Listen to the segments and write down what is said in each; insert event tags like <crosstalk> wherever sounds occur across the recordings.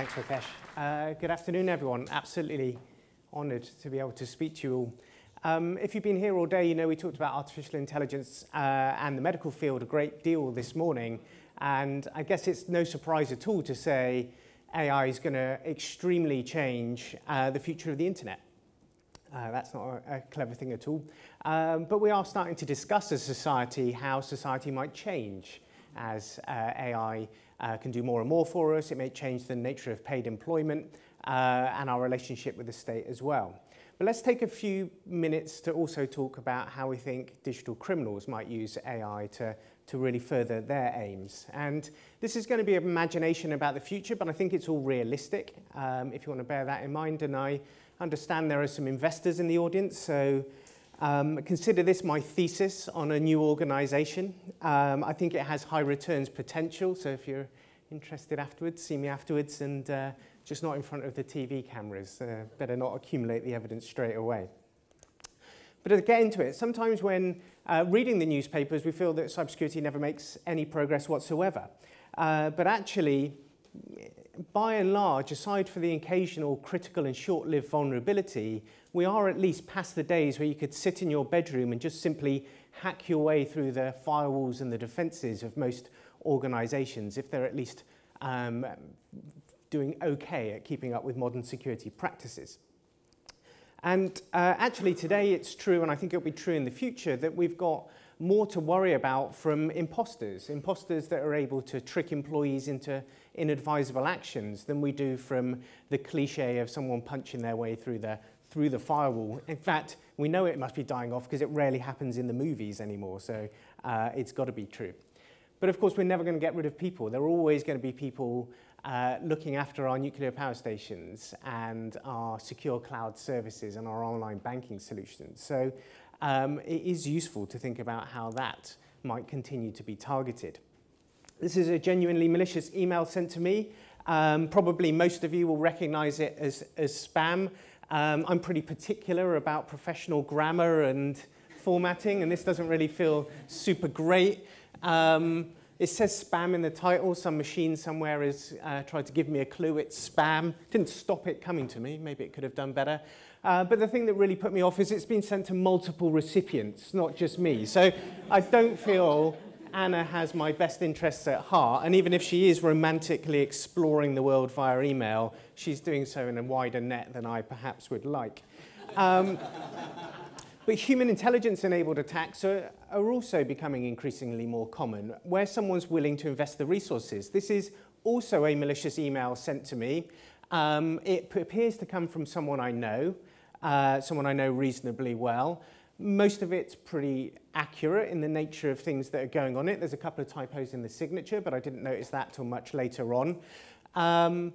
Thanks, Rakesh. Uh, good afternoon, everyone. Absolutely honoured to be able to speak to you all. Um, if you've been here all day, you know we talked about artificial intelligence uh, and the medical field a great deal this morning. And I guess it's no surprise at all to say AI is going to extremely change uh, the future of the internet. Uh, that's not a, a clever thing at all. Um, but we are starting to discuss as society how society might change as uh, AI uh, can do more and more for us. It may change the nature of paid employment uh, and our relationship with the state as well. But let's take a few minutes to also talk about how we think digital criminals might use AI to, to really further their aims. And this is going to be imagination about the future, but I think it's all realistic, um, if you want to bear that in mind. And I understand there are some investors in the audience, so um, consider this my thesis on a new organization. Um, I think it has high returns potential, so if you're interested afterwards, see me afterwards and uh, just not in front of the TV cameras. Uh, better not accumulate the evidence straight away. But to get into it, sometimes when uh, reading the newspapers, we feel that cybersecurity never makes any progress whatsoever. Uh, but actually, by and large, aside for the occasional critical and short-lived vulnerability, we are at least past the days where you could sit in your bedroom and just simply hack your way through the firewalls and the defenses of most organizations, if they're at least um, doing okay at keeping up with modern security practices. And uh, actually today it's true, and I think it'll be true in the future, that we've got more to worry about from imposters, imposters that are able to trick employees into inadvisable actions than we do from the cliche of someone punching their way through the, through the firewall. In fact, we know it must be dying off because it rarely happens in the movies anymore, so uh, it's got to be true. But of course, we're never going to get rid of people. There are always going to be people uh, looking after our nuclear power stations and our secure cloud services and our online banking solutions. So um, it is useful to think about how that might continue to be targeted. This is a genuinely malicious email sent to me. Um, probably most of you will recognize it as, as spam. Um, I'm pretty particular about professional grammar and formatting, and this doesn't really feel super great. Um, it says spam in the title. Some machine somewhere has uh, tried to give me a clue it's spam. Didn't stop it coming to me. Maybe it could have done better. Uh, but the thing that really put me off is it's been sent to multiple recipients, not just me. So I don't feel Anna has my best interests at heart, and even if she is romantically exploring the world via email, she's doing so in a wider net than I perhaps would like. Um, but human intelligence-enabled attacks are, are also becoming increasingly more common, where someone's willing to invest the resources. This is also a malicious email sent to me. Um, it appears to come from someone I know, uh, someone I know reasonably well. Most of it's pretty accurate in the nature of things that are going on it. There's a couple of typos in the signature, but I didn't notice that till much later on. Um,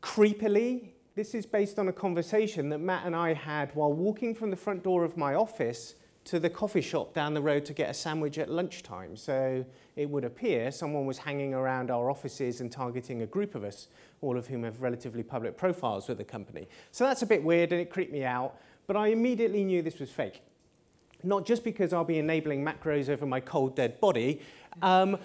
creepily, this is based on a conversation that Matt and I had while walking from the front door of my office to the coffee shop down the road to get a sandwich at lunchtime. So it would appear someone was hanging around our offices and targeting a group of us, all of whom have relatively public profiles with the company. So that's a bit weird and it creeped me out, but I immediately knew this was fake not just because I'll be enabling macros over my cold, dead body, um,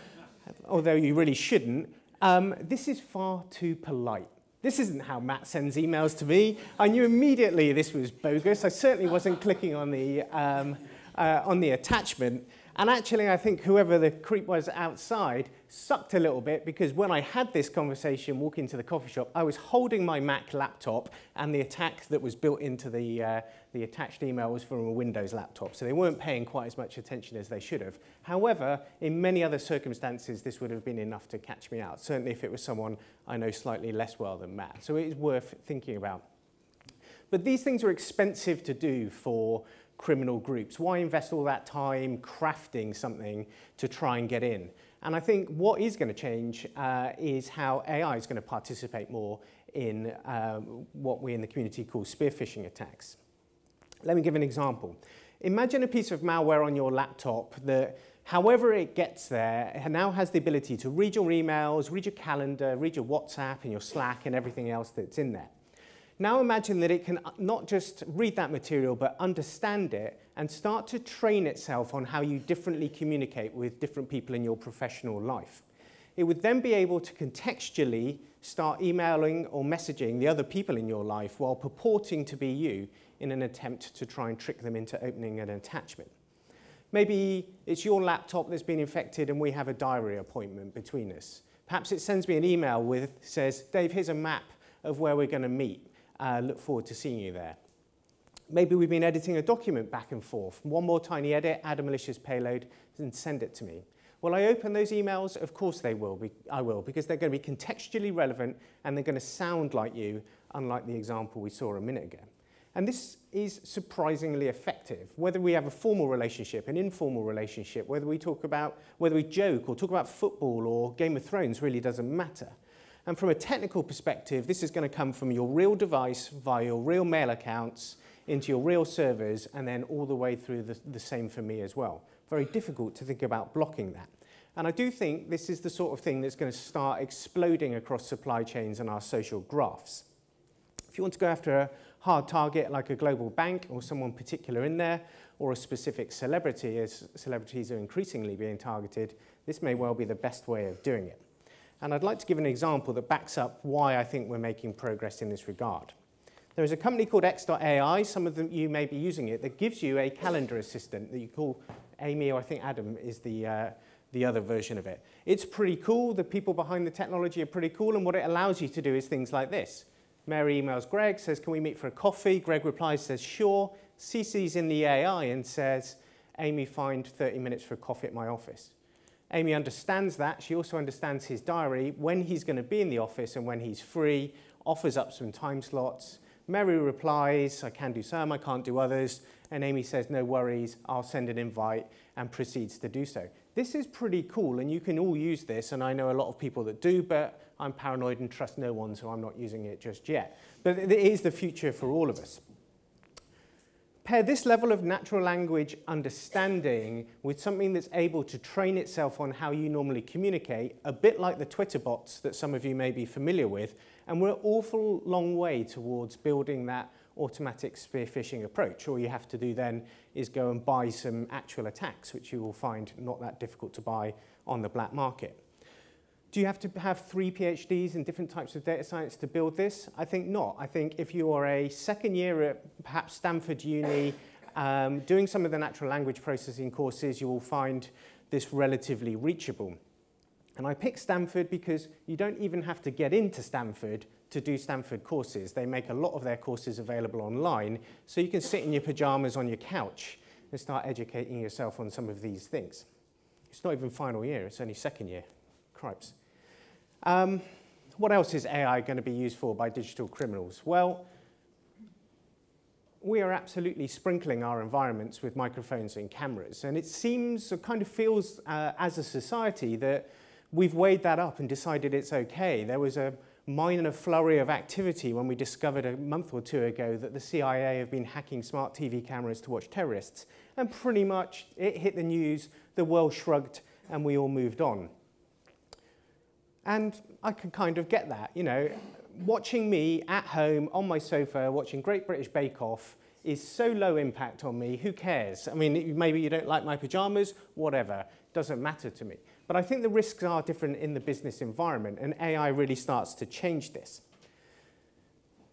although you really shouldn't. Um, this is far too polite. This isn't how Matt sends emails to me. I knew immediately this was bogus. I certainly wasn't clicking on the, um, uh, on the attachment. And actually, I think whoever the creep was outside sucked a little bit because when I had this conversation walking to the coffee shop, I was holding my Mac laptop and the attack that was built into the, uh, the attached email was from a Windows laptop. So they weren't paying quite as much attention as they should have. However, in many other circumstances, this would have been enough to catch me out, certainly if it was someone I know slightly less well than Matt. So it is worth thinking about. But these things are expensive to do for criminal groups. Why invest all that time crafting something to try and get in? And I think what is going to change uh, is how AI is going to participate more in um, what we in the community call spear phishing attacks. Let me give an example. Imagine a piece of malware on your laptop that, however it gets there, it now has the ability to read your emails, read your calendar, read your WhatsApp and your Slack and everything else that's in there. Now imagine that it can uh, not just read that material, but understand it and start to train itself on how you differently communicate with different people in your professional life. it would then be able to contextually start emailing or messaging the other people in your life while purporting to be you in an attempt to try and trick them into opening an attachment. Maybe it's your laptop that's been infected and we have a diary appointment between us. Perhaps it sends me an email with, says, Dave, here's a map of where we're going to meet. Uh, look forward to seeing you there. Maybe we've been editing a document back and forth. One more tiny edit, add a malicious payload, and send it to me. Will I open those emails? Of course they will. Be, I will, because they're going to be contextually relevant and they're going to sound like you, unlike the example we saw a minute ago. And this is surprisingly effective. Whether we have a formal relationship, an informal relationship, whether we talk about, whether we joke or talk about football or Game of Thrones really doesn't matter. And from a technical perspective, this is going to come from your real device via your real mail accounts into your real servers and then all the way through the, the same for me as well. Very difficult to think about blocking that. And I do think this is the sort of thing that's going to start exploding across supply chains and our social graphs. If you want to go after a hard target like a global bank or someone particular in there, or a specific celebrity, as celebrities are increasingly being targeted, this may well be the best way of doing it. And I'd like to give an example that backs up why I think we're making progress in this regard. There is a company called X.AI, some of them, you may be using it, that gives you a calendar assistant that you call Amy, or I think Adam is the, uh, the other version of it. It's pretty cool. The people behind the technology are pretty cool. And what it allows you to do is things like this. Mary emails Greg, says, can we meet for a coffee? Greg replies, says, sure. CC's in the AI and says, Amy, find 30 minutes for a coffee at my office. Amy understands that. She also understands his diary, when he's going to be in the office and when he's free, offers up some time slots. Mary replies, I can do some, I can't do others. And Amy says, no worries, I'll send an invite and proceeds to do so. This is pretty cool and you can all use this and I know a lot of people that do, but I'm paranoid and trust no one, so I'm not using it just yet. But it is the future for all of us. Pair this level of natural language understanding with something that's able to train itself on how you normally communicate, a bit like the Twitter bots that some of you may be familiar with, and we're an awful long way towards building that automatic spear phishing approach. All you have to do then is go and buy some actual attacks, which you will find not that difficult to buy on the black market. Do you have to have three PhDs in different types of data science to build this? I think not. I think if you are a second year at perhaps Stanford Uni, <laughs> um, doing some of the natural language processing courses, you will find this relatively reachable. And I picked Stanford because you don't even have to get into Stanford to do Stanford courses. They make a lot of their courses available online, so you can sit in your pajamas on your couch and start educating yourself on some of these things. It's not even final year, it's only second year. Cripes. Um, what else is AI going to be used for by digital criminals? Well, we are absolutely sprinkling our environments with microphones and cameras, and it seems, it kind of feels uh, as a society that we've weighed that up and decided it's okay. There was a minor a flurry of activity when we discovered a month or two ago that the CIA have been hacking smart TV cameras to watch terrorists. And pretty much it hit the news, the world shrugged, and we all moved on. And I can kind of get that, you know, watching me at home on my sofa watching Great British Bake Off is so low impact on me, who cares? I mean, maybe you don't like my pajamas, whatever, doesn't matter to me. But I think the risks are different in the business environment, and AI really starts to change this.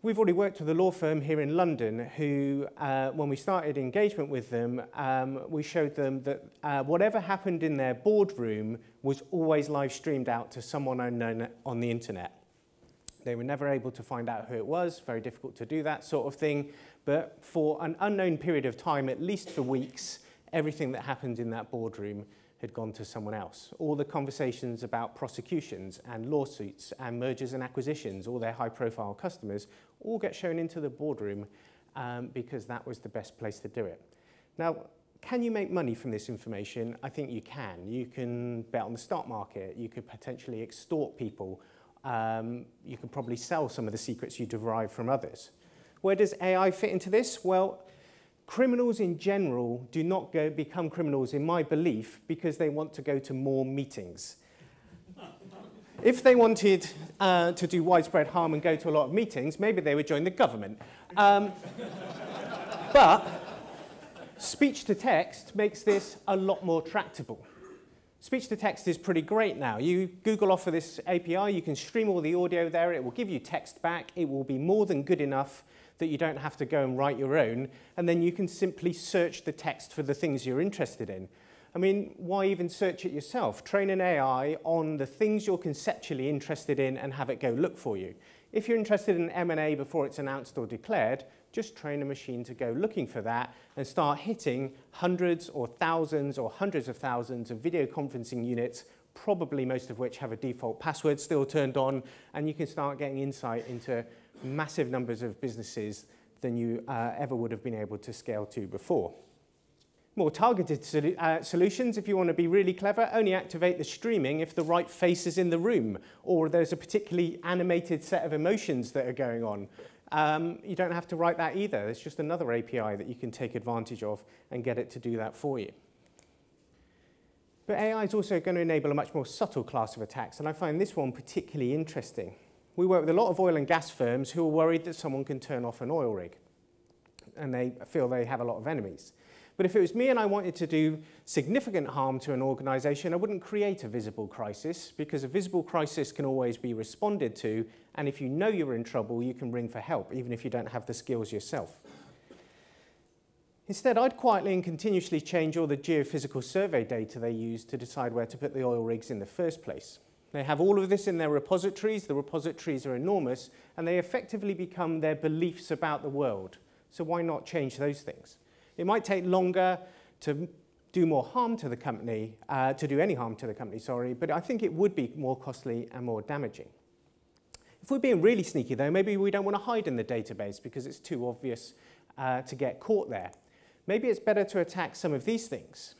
We've already worked with a law firm here in London who, uh, when we started engagement with them, um, we showed them that uh, whatever happened in their boardroom was always live streamed out to someone unknown on the internet. They were never able to find out who it was, very difficult to do that sort of thing. But for an unknown period of time, at least for weeks, everything that happened in that boardroom had gone to someone else. All the conversations about prosecutions and lawsuits and mergers and acquisitions, all their high profile customers, all get shown into the boardroom um, because that was the best place to do it. Now, can you make money from this information? I think you can. You can bet on the stock market. You could potentially extort people. Um, you could probably sell some of the secrets you derive from others. Where does AI fit into this? Well, criminals in general do not go, become criminals, in my belief, because they want to go to more meetings. if they wanted uh, to do widespread harm and go to a lot of meetings, maybe they would join the government. Um, but speech to text makes this a lot more tractable. Speech to text is pretty great now. You Google offer this API, you can stream all the audio there, it will give you text back, it will be more than good enough that you don't have to go and write your own, and then you can simply search the text for the things you're interested in. I mean, why even search it yourself? Train an AI on the things you're conceptually interested in and have it go look for you. If you're interested in M&A before it's announced or declared, just train a machine to go looking for that and start hitting hundreds or thousands or hundreds of thousands of video conferencing units, probably most of which have a default password still turned on, and you can start getting insight into massive numbers of businesses than you uh, ever would have been able to scale to before. More targeted solu uh, solutions, if you want to be really clever, only activate the streaming if the right face is in the room or there's a particularly animated set of emotions that are going on. Um, you don't have to write that either. It's just another API that you can take advantage of and get it to do that for you. But AI is also going to enable a much more subtle class of attacks, and I find this one particularly interesting. We work with a lot of oil and gas firms who are worried that someone can turn off an oil rig, and they feel they have a lot of enemies. But if it was me and I wanted to do significant harm to an organization, I wouldn't create a visible crisis because a visible crisis can always be responded to. And if you know you're in trouble, you can ring for help, even if you don't have the skills yourself. Instead, I'd quietly and continuously change all the geophysical survey data they use to decide where to put the oil rigs in the first place. They have all of this in their repositories. The repositories are enormous, and they effectively become their beliefs about the world. So why not change those things? It might take longer to do more harm to the company, uh, to do any harm to the company, sorry, but I think it would be more costly and more damaging. If we're being really sneaky, though, maybe we don't want to hide in the database because it's too obvious uh, to get caught there. Maybe it's better to attack some of these things.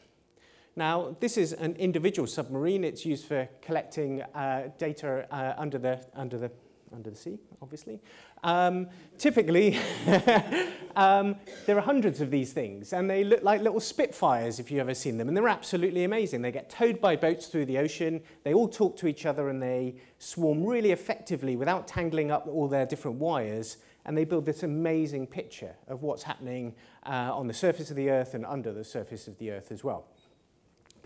Now, this is an individual submarine. It's used for collecting uh, data uh, under, the, under the under the sea, obviously. Um, typically, <laughs> um, there are hundreds of these things, and they look like little Spitfires if you've ever seen them, and they're absolutely amazing. They get towed by boats through the ocean, they all talk to each other, and they swarm really effectively without tangling up all their different wires, and they build this amazing picture of what's happening uh, on the surface of the Earth and under the surface of the Earth as well.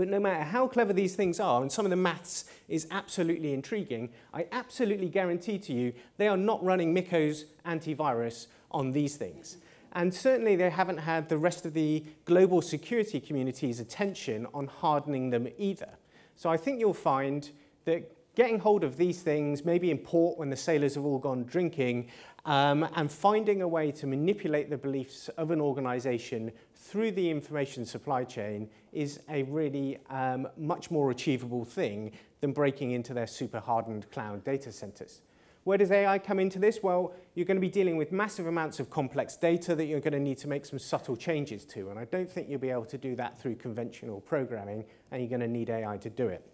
But no matter how clever these things are, and some of the maths is absolutely intriguing, I absolutely guarantee to you they are not running Miko's antivirus on these things. And certainly they haven't had the rest of the global security community's attention on hardening them either. So I think you'll find that getting hold of these things, maybe in port when the sailors have all gone drinking, um, and finding a way to manipulate the beliefs of an organization through the information supply chain is a really um, much more achievable thing than breaking into their super hardened cloud data centers. Where does AI come into this? Well, you're going to be dealing with massive amounts of complex data that you're going to need to make some subtle changes to. And I don't think you'll be able to do that through conventional programming, and you're going to need AI to do it.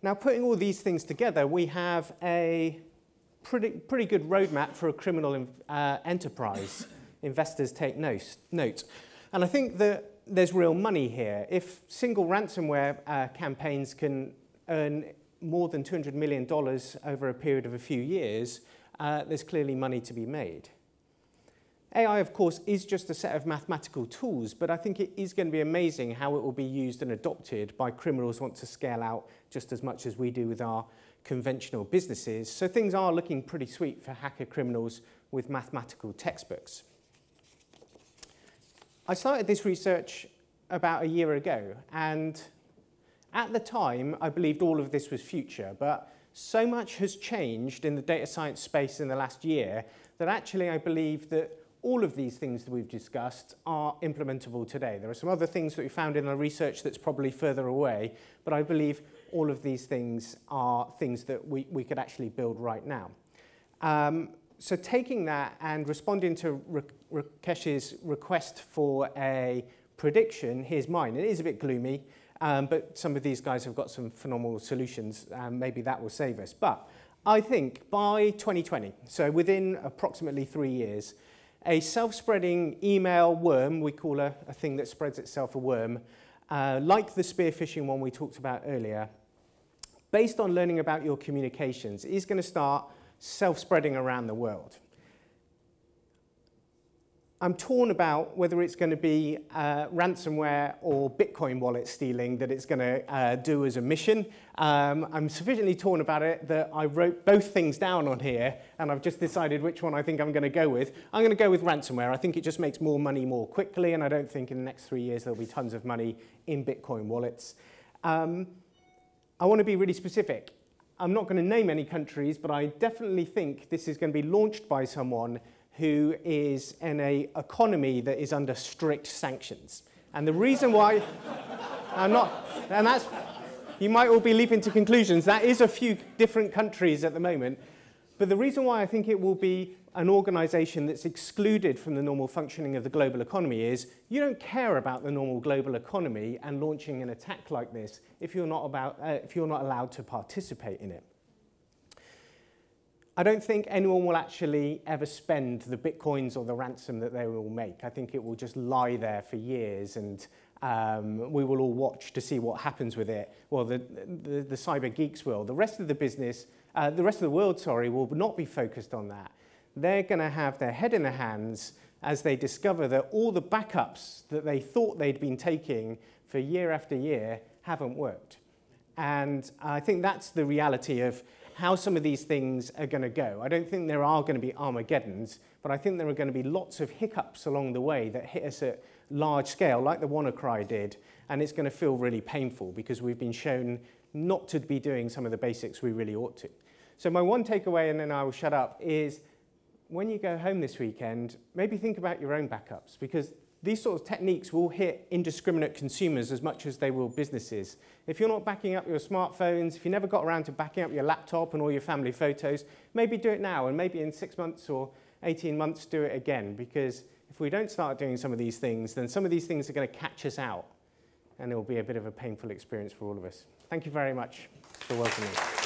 Now, putting all these things together, we have a pretty, pretty good roadmap for a criminal uh, enterprise. <laughs> Investors take note. And I think that there's real money here. If single ransomware uh, campaigns can earn more than $200 million over a period of a few years, uh, there's clearly money to be made. AI, of course, is just a set of mathematical tools, but I think it is going to be amazing how it will be used and adopted by criminals who want to scale out just as much as we do with our conventional businesses. So things are looking pretty sweet for hacker criminals with mathematical textbooks. I started this research about a year ago, and at the time, I believed all of this was future, but so much has changed in the data science space in the last year that actually I believe that all of these things that we've discussed are implementable today. There are some other things that we found in our research that's probably further away, but I believe all of these things are things that we, we could actually build right now. Um, so taking that and responding to Rakesh's request for a prediction, here's mine. It is a bit gloomy, um, but some of these guys have got some phenomenal solutions. Um, maybe that will save us. But I think by 2020, so within approximately three years, a self-spreading email worm, we call a, a thing that spreads itself a worm, uh, like the spear phishing one we talked about earlier, based on learning about your communications, is going to start self-spreading around the world. I'm torn about whether it's going to be uh, ransomware or Bitcoin wallet stealing that it's going to uh, do as a mission. Um, I'm sufficiently torn about it that I wrote both things down on here and I've just decided which one I think I'm going to go with. I'm going to go with ransomware. I think it just makes more money more quickly and I don't think in the next three years there'll be tons of money in Bitcoin wallets. Um, I want to be really specific. I'm not going to name any countries, but I definitely think this is going to be launched by someone who is in an economy that is under strict sanctions. And the reason why <laughs> I'm not, and that's, you might all be leaping to conclusions. That is a few different countries at the moment. But the reason why I think it will be an organization that's excluded from the normal functioning of the global economy is you don't care about the normal global economy and launching an attack like this if you're not, about, uh, if you're not allowed to participate in it. I don't think anyone will actually ever spend the bitcoins or the ransom that they will make. I think it will just lie there for years and um, we will all watch to see what happens with it. Well, the, the, the cyber geeks will. The rest of the business, uh, the rest of the world, sorry, will not be focused on that. They're going to have their head in their hands as they discover that all the backups that they thought they'd been taking for year after year haven't worked. And I think that's the reality of how some of these things are going to go. I don't think there are going to be Armageddons, but I think there are going to be lots of hiccups along the way that hit us at large scale, like the WannaCry did, and it's going to feel really painful because we've been shown not to be doing some of the basics we really ought to. So my one takeaway, and then I will shut up, is when you go home this weekend, maybe think about your own backups because these sorts of techniques will hit indiscriminate consumers as much as they will businesses. If you're not backing up your smartphones, if you never got around to backing up your laptop and all your family photos, maybe do it now and maybe in six months or 18 months do it again because if we don't start doing some of these things, then some of these things are going to catch us out and it will be a bit of a painful experience for all of us. Thank you very much for welcoming.